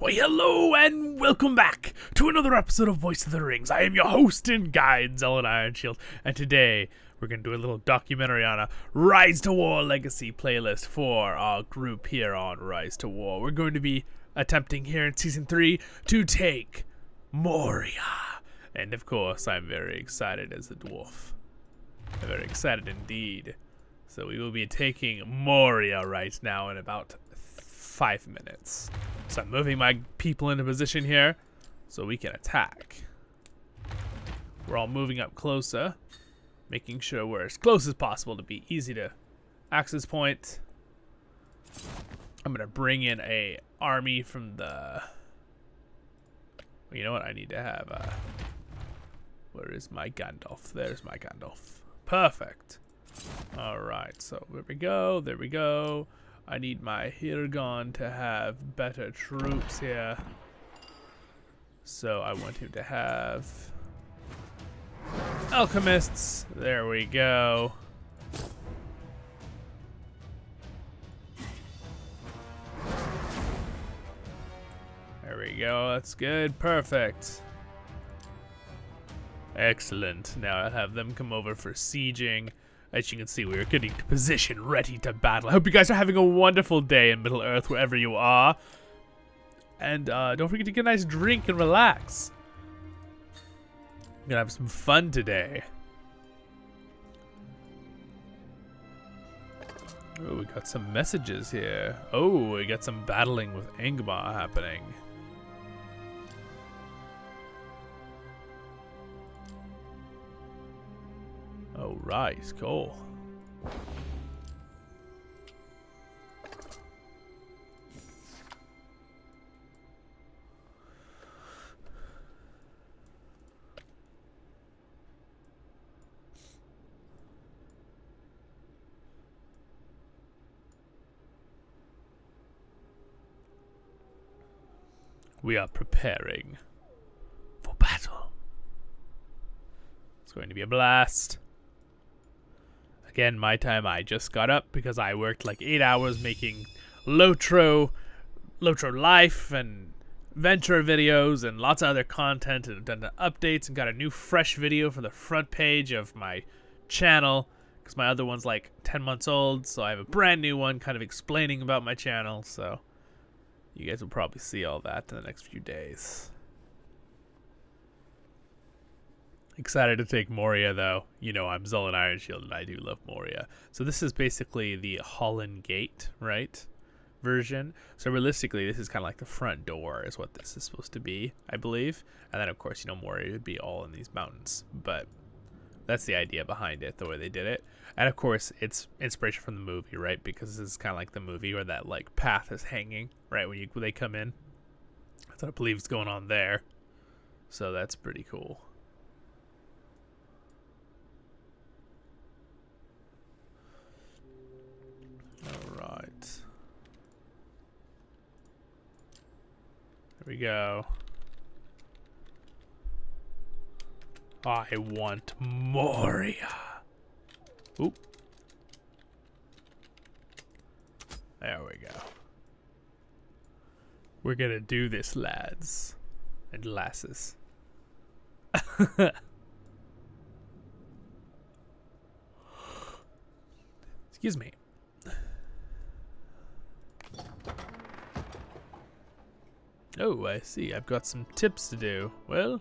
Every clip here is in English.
Why, hello and welcome back to another episode of Voice of the Rings. I am your host and guide, Zollin Ironshield, and today we're going to do a little documentary on a Rise to War Legacy playlist for our group here on Rise to War. We're going to be attempting here in Season 3 to take Moria. And of course, I'm very excited as a dwarf. I'm very excited indeed. So we will be taking Moria right now in about five minutes. So I'm moving my people into position here so we can attack. We're all moving up closer, making sure we're as close as possible to be easy to access point. I'm gonna bring in a army from the. You know what? I need to have. Uh, where is my Gandalf? There's my Gandalf. Perfect. All right. So there we go. There we go. I need my Hirgon to have better troops here. So I want him to have alchemists. There we go. There we go. That's good. Perfect. Excellent. Now I'll have them come over for sieging. As you can see, we are getting to position, ready to battle. I hope you guys are having a wonderful day in Middle-earth, wherever you are. And uh, don't forget to get a nice drink and relax. I'm gonna have some fun today. Oh, we got some messages here. Oh, we got some battling with Angmar happening. Oh, right, cool. We are preparing for battle. It's going to be a blast. Again, my time, I just got up because I worked like eight hours making Lotro, Lotro Life and Venture videos and lots of other content and done the updates and got a new fresh video for the front page of my channel because my other one's like 10 months old so I have a brand new one kind of explaining about my channel so you guys will probably see all that in the next few days. Excited to take Moria though. You know I'm Zollin Ironshield and I do love Moria. So this is basically the Hollin Gate, right? Version. So realistically, this is kind of like the front door is what this is supposed to be, I believe. And then of course, you know, Moria would be all in these mountains. But that's the idea behind it, the way they did it. And of course, it's inspiration from the movie, right? Because this is kind of like the movie where that like path is hanging, right? When you when they come in. That's what I believe is going on there. So that's pretty cool. All right. There we go. I want Moria. Oop. There we go. We're gonna do this, lads and lasses. Excuse me. Oh, I see. I've got some tips to do. Well,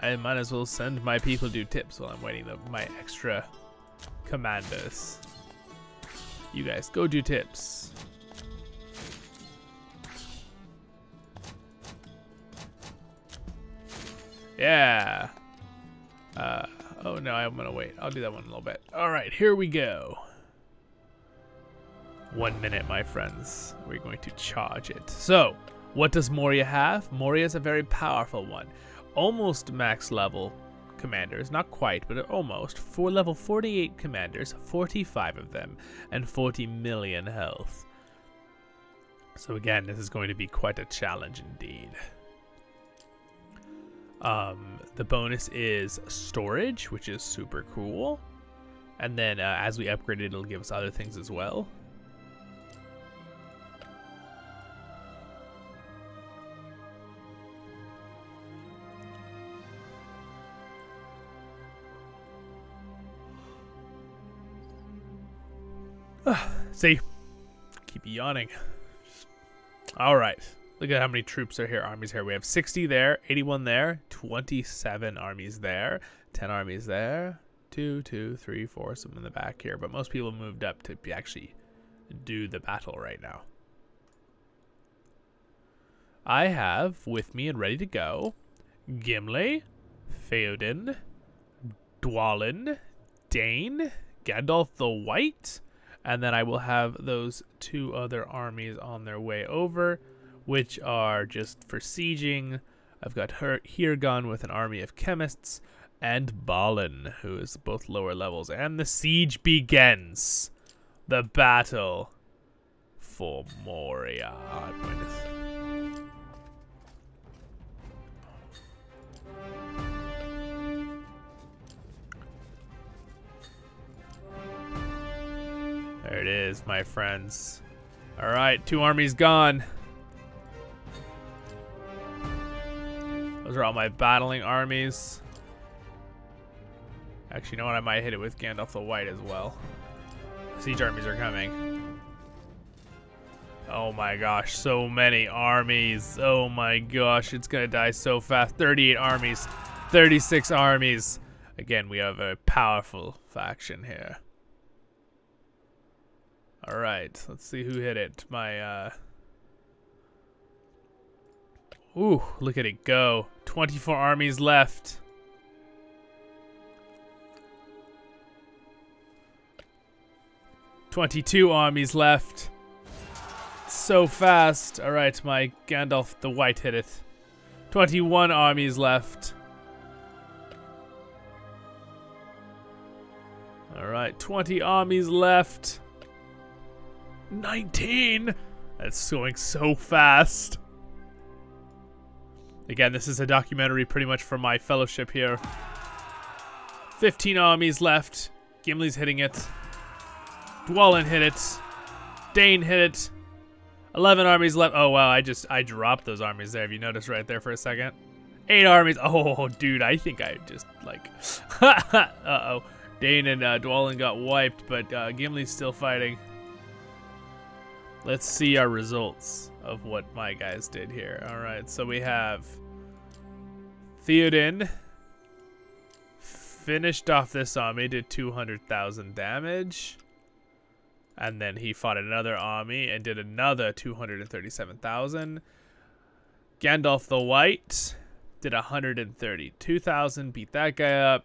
I might as well send my people do tips while I'm waiting my extra commanders. You guys, go do tips. Yeah. Uh, oh no, I'm gonna wait. I'll do that one in a little bit. All right, here we go. One minute, my friends. We're going to charge it. So, what does Moria have? Moria is a very powerful one. Almost max level commanders, not quite, but almost. For level 48 commanders, 45 of them, and 40 million health. So again, this is going to be quite a challenge indeed. Um, the bonus is storage, which is super cool. And then uh, as we upgrade it, it'll give us other things as well. See? Keep yawning. All right. Look at how many troops are here, armies here. We have 60 there, 81 there, 27 armies there, 10 armies there, two, two, three, four, some in the back here. But most people moved up to actually do the battle right now. I have with me and ready to go Gimli, Theoden, Dwalin, Dain, Gandalf the White, and then I will have those two other armies on their way over, which are just for sieging. I've got Her- Hirgon with an army of chemists, and Balin, who is both lower levels. And the siege begins. The battle for Moria. Ah, there it is, my friends. Alright, two armies gone. Those are all my battling armies. Actually, you know what? I might hit it with Gandalf the White as well. Siege armies are coming. Oh my gosh, so many armies. Oh my gosh, it's gonna die so fast. 38 armies, 36 armies. Again, we have a powerful faction here. All right, let's see who hit it. My, uh... Ooh, look at it go. 24 armies left. Twenty-two armies left. So fast. All right, my Gandalf the White hit it. Twenty-one armies left. All right, twenty armies left. 19! That's going so fast. Again, this is a documentary pretty much for my fellowship here. 15 armies left. Gimli's hitting it. Dwalin hit it. Dain hit it. 11 armies left. Oh, wow, I just, I dropped those armies there. Have you noticed right there for a second? Eight armies. Oh, dude, I think I just, like, uh-oh. Dain and uh, got wiped, but uh, Gimli's still fighting. Let's see our results of what my guys did here. All right, so we have Theoden finished off this army, did 200,000 damage. And then he fought another army and did another 237,000. Gandalf the White did 132,000, beat that guy up.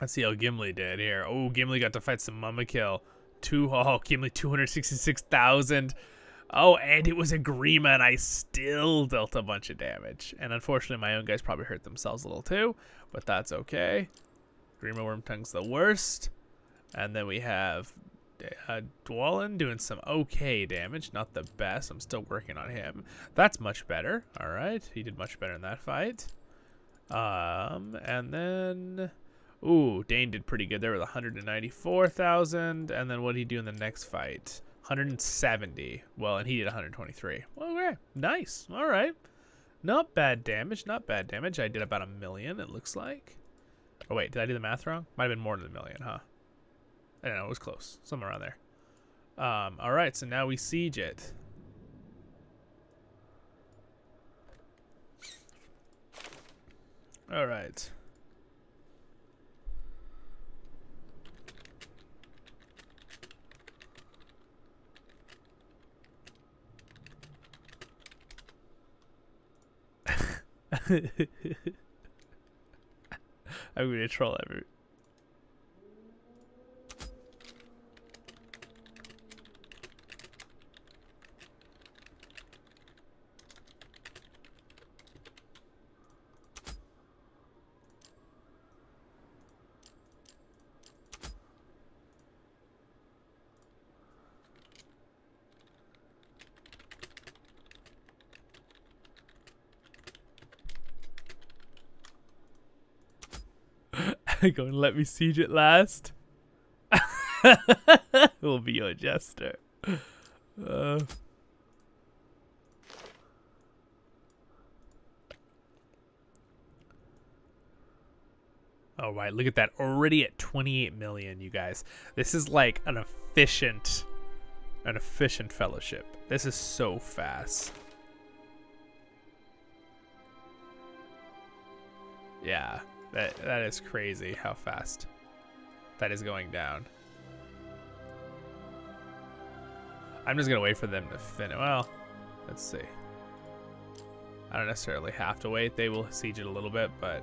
Let's see how Gimli did here. Oh, Gimli got to fight some Mumakil. Two oh Gimli two hundred sixty six thousand. Oh, and it was a Grima, and I still dealt a bunch of damage. And unfortunately, my own guys probably hurt themselves a little too, but that's okay. Grima Wormtongue's the worst. And then we have uh, Dwalin doing some okay damage, not the best. I'm still working on him. That's much better. All right, he did much better in that fight. Um, and then Ooh, Dain did pretty good there with 194,000. And then what did he do in the next fight? 170. Well, and he did 123. Okay, nice. All right. Not bad damage. Not bad damage. I did about a million, it looks like. Oh, wait. Did I do the math wrong? Might have been more than a million, huh? I don't know. It was close. Somewhere around there. Um, all right. So now we siege it. All right. I'm gonna troll every. Go and let me siege it last. It will be your jester. Uh. All right, look at that. Already at 28 million, you guys. This is like an efficient An efficient fellowship. This is so fast. Yeah, that that is crazy how fast that is going down. I'm just gonna wait for them to finish. Well, let's see. I don't necessarily have to wait. They will siege it a little bit, but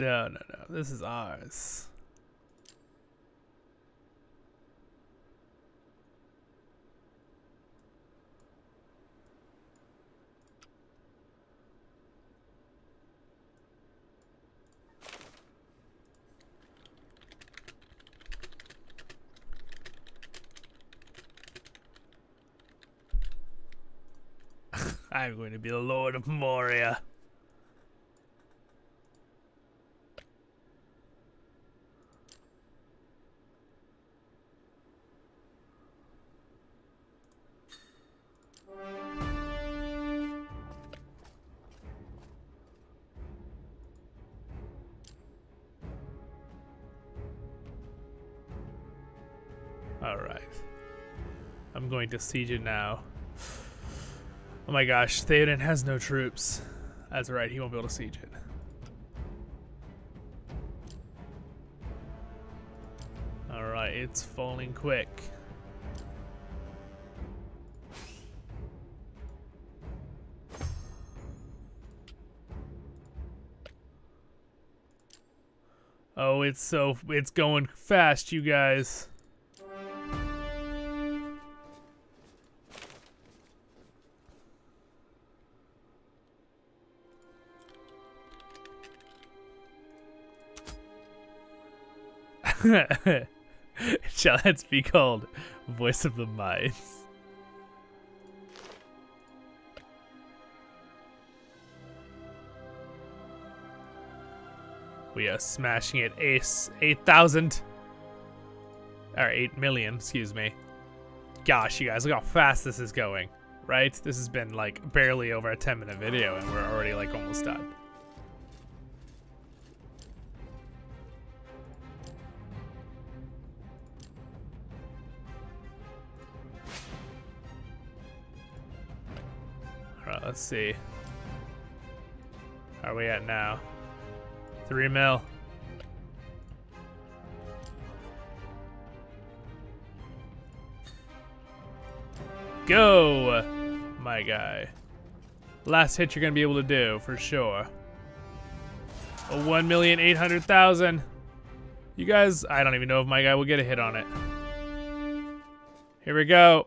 No, no, no. This is ours. I'm going to be the Lord of Moria. Alright. I'm going to siege it now. Oh my gosh, Theoden has no troops. That's right, he won't be able to siege it. Alright, it's falling quick. Oh, it's so, it's going fast, you guys. Shall that be called Voice of the Mines? We are smashing it ace 8,000. Or 8 million, excuse me. Gosh, you guys, look how fast this is going, right? This has been like barely over a 10 minute video and we're already like almost done. Let's see. How are we at now? Three mil. Go, my guy. Last hit you're gonna be able to do, for sure. A 1,800,000. You guys, I don't even know if my guy will get a hit on it. Here we go.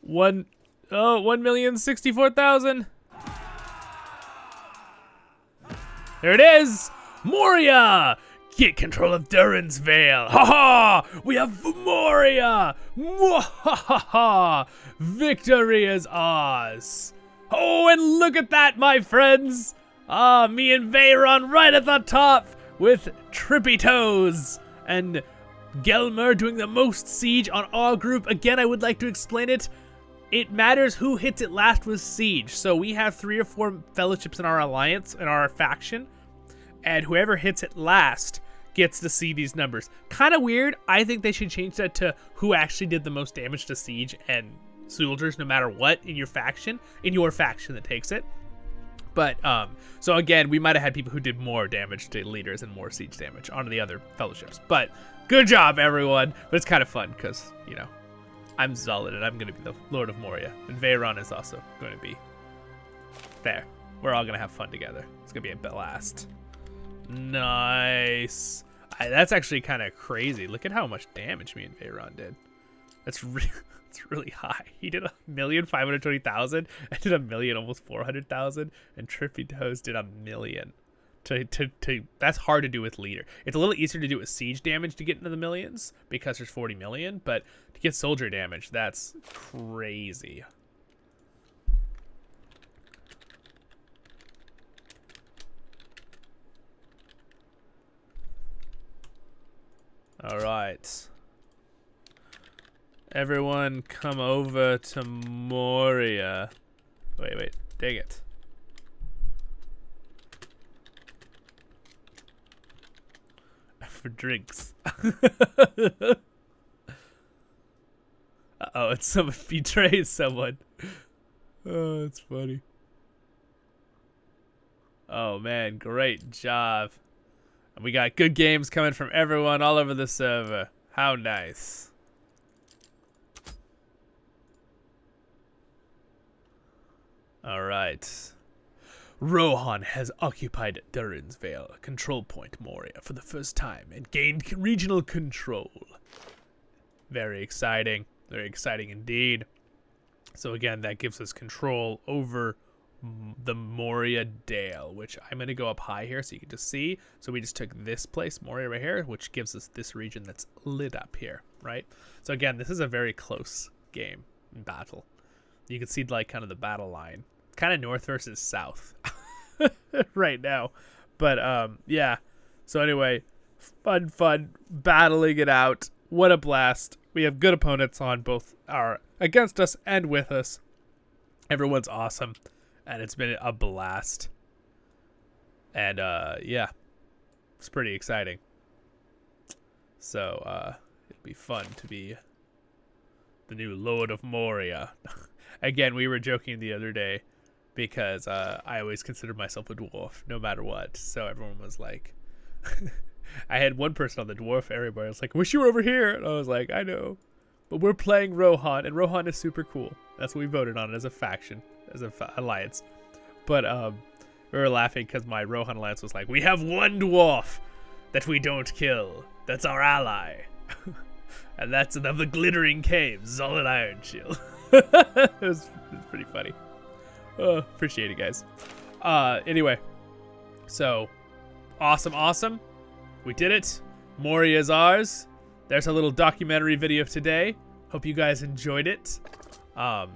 One Oh, 1,064,000. There it is! Moria! Get control of Durin's Vale! Ha ha! We have Moria! Mwahaha! Victory is ours! Oh, and look at that, my friends! Ah, me and Veyron right at the top with Trippy Toes! And Gelmer doing the most siege on our group. Again, I would like to explain it it matters who hits it last with siege. So we have three or four fellowships in our alliance, in our faction, and whoever hits it last gets to see these numbers. Kind of weird. I think they should change that to who actually did the most damage to siege and soldiers, no matter what in your faction, in your faction that takes it. But um, so again, we might have had people who did more damage to leaders and more siege damage onto the other fellowships. But good job, everyone. But it's kind of fun because you know, I'm Zollin and I'm going to be the Lord of Moria, and Veyron is also going to be there. We're all going to have fun together. It's going to be a blast. Nice. I, that's actually kind of crazy. Look at how much damage me and Veyron did. That's really. It's really high. He did a million five hundred twenty thousand. I did a million almost four hundred thousand, and Trippy Toes did a million. To, to, to that's hard to do with leader. It's a little easier to do with siege damage to get into the millions because there's 40 million, but to get soldier damage, that's crazy. All right. Everyone come over to Moria. Wait, wait, dang it. For drinks. uh oh, it's someone betrays someone. Oh, that's funny. Oh man, great job. And we got good games coming from everyone all over the server. How nice. All right. Rohan has occupied Durin's Vale, control point Moria, for the first time and gained regional control. Very exciting. Very exciting indeed. So again, that gives us control over the Moria Dale, which I'm going to go up high here so you can just see. So we just took this place, Moria right here, which gives us this region that's lit up here, right? So again, this is a very close game battle. You can see like kind of the battle line kind of north versus south right now. But um, yeah. So anyway, fun, fun battling it out. What a blast! We have good opponents on both our against us and with us. Everyone's awesome, and it's been a blast. And uh, yeah, it's pretty exciting. So uh, it'll be fun to be the new Lord of Moria. Again, we were joking the other day because uh, I always considered myself a dwarf, no matter what. So everyone was like, I had one person on the dwarf area I was like, "Wish you were over here," and I was like, "I know," but we're playing Rohan, and Rohan is super cool. That's what we voted on as a faction, as an alliance. But um, we were laughing because my Rohan alliance was like, "We have one dwarf that we don't kill. That's our ally." and that's of the glittering caves, Zollin Ironshield. it, was, it was pretty funny. Uh, appreciate it, guys. Uh, anyway, so awesome, awesome. We did it. Moria's ours. There's a little documentary video of today. Hope you guys enjoyed it. Um,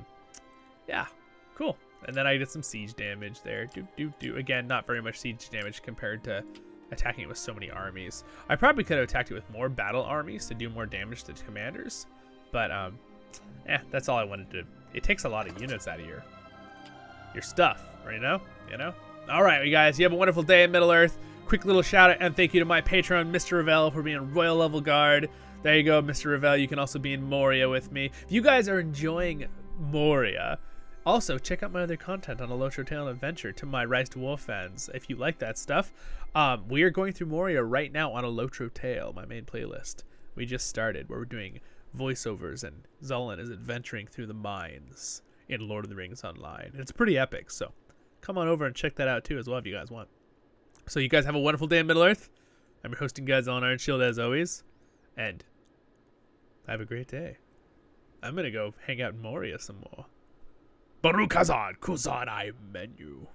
yeah, cool. And then I did some siege damage there. Do do do. Again, not very much siege damage compared to attacking it with so many armies. I probably could have attacked it with more battle armies to do more damage to commanders, but um, yeah, that's all I wanted to. It takes a lot of units out of your your stuff, right? Know, you know. All right, you guys, you have a wonderful day in Middle Earth. Quick little shout out and thank you to my patron, Mr. Revel, for being Royal Level Guard. There you go, Mr. Revel. You can also be in Moria with me. If you guys are enjoying Moria, also check out my other content on a Lotro Tale Adventure to my Rise to War fans. If you like that stuff, um, we are going through Moria right now on a Lotro Tale, my main playlist. We just started where we're doing voiceovers and Zollin is adventuring through the mines in Lord of the Rings Online. It's pretty epic, so come on over and check that out too as well if you guys want. So you guys have a wonderful day in Middle Earth. I'm your hosting guys on Iron Shield as always, and have a great day. I'm gonna go hang out in Moria some more. Baruk Khazâd, Kuzan I menu.